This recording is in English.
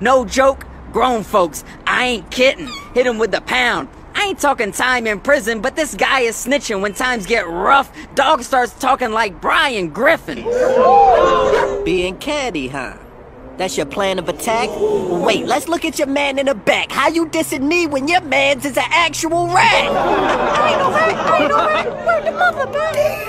No joke, grown folks, I ain't kidding. Hit him with the pound. I ain't talking time in prison, but this guy is snitching when times get rough. Dog starts talking like Brian Griffin. Being caddy, huh? That's your plan of attack? Wait, let's look at your man in the back. How you dissing me when your man's is an actual rat? I ain't no rat. I ain't no rat. Word to mother.